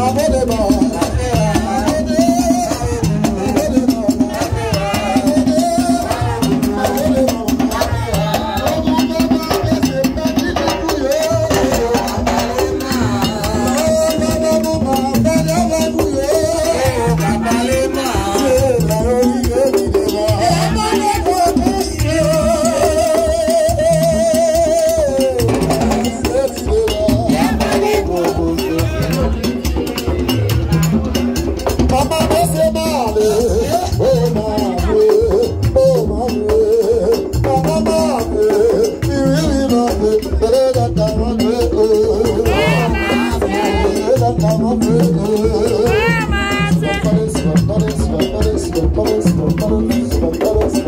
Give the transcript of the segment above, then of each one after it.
my baby boy.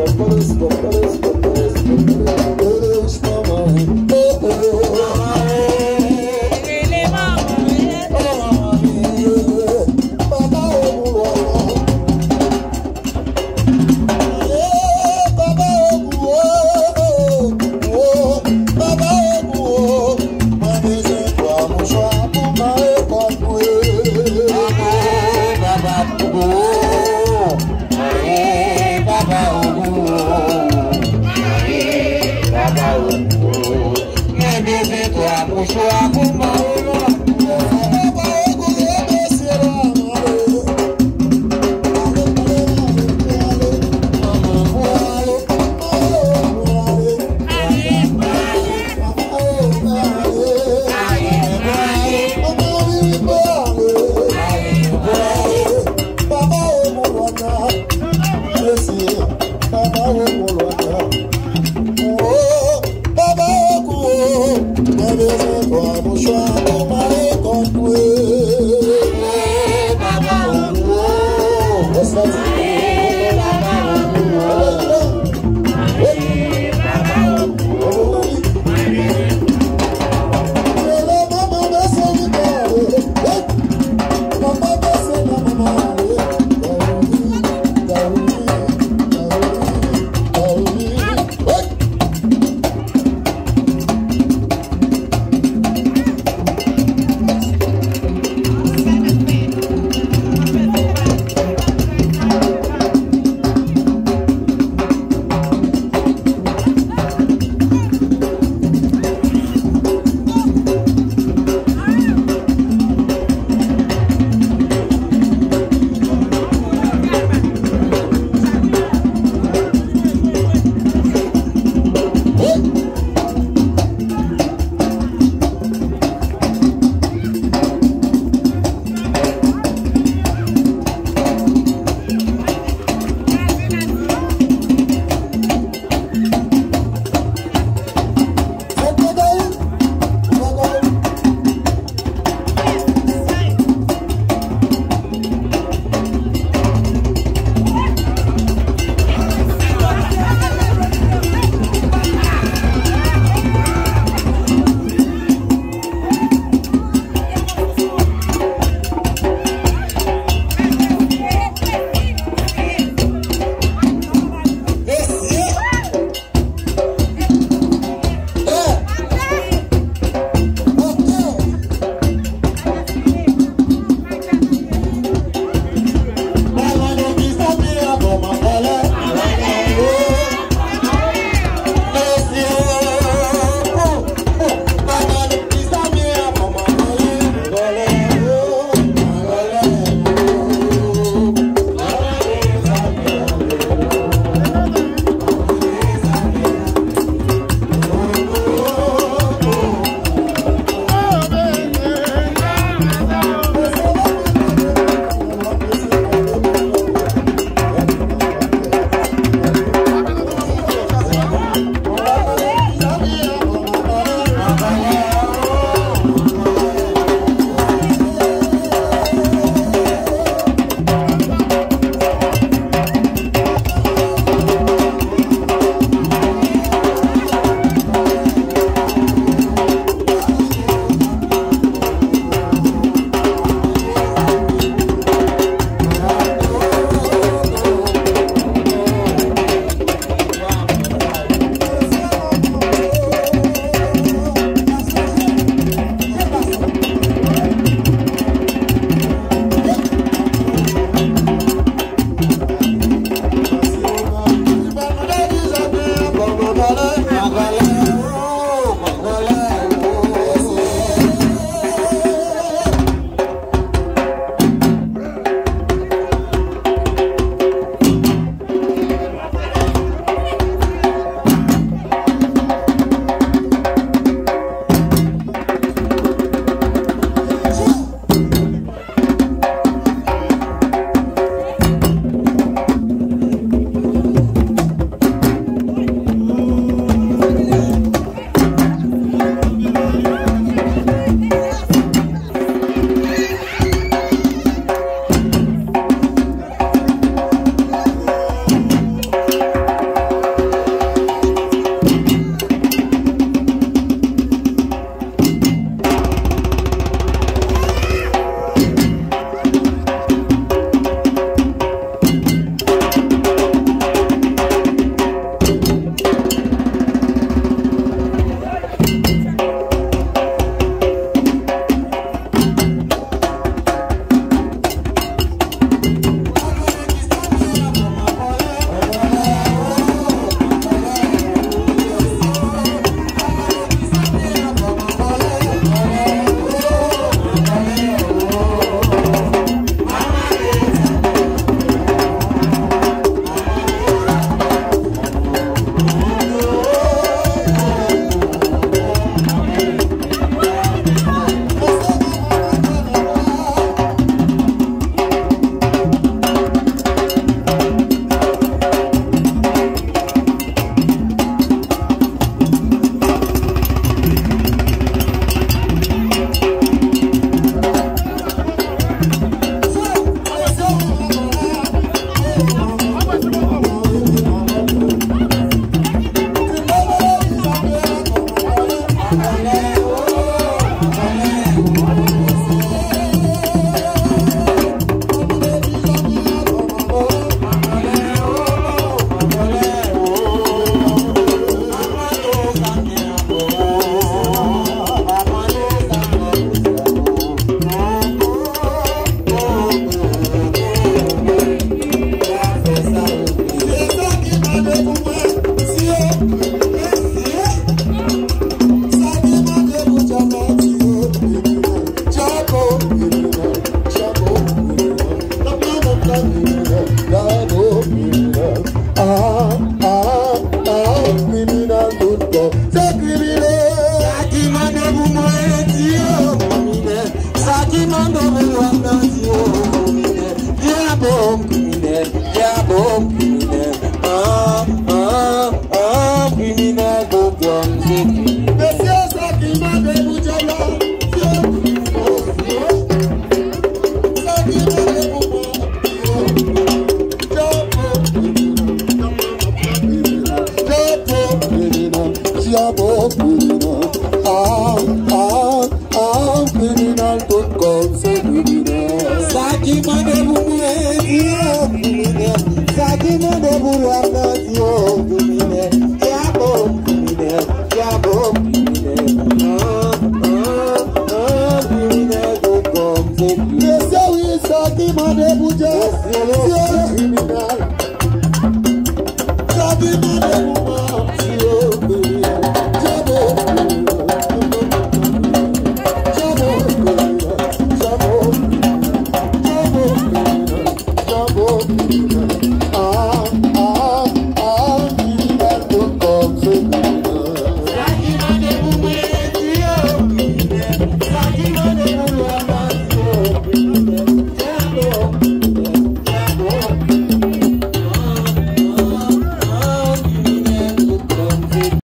Baba